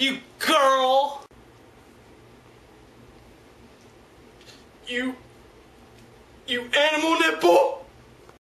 You girl! You. You animal nipple!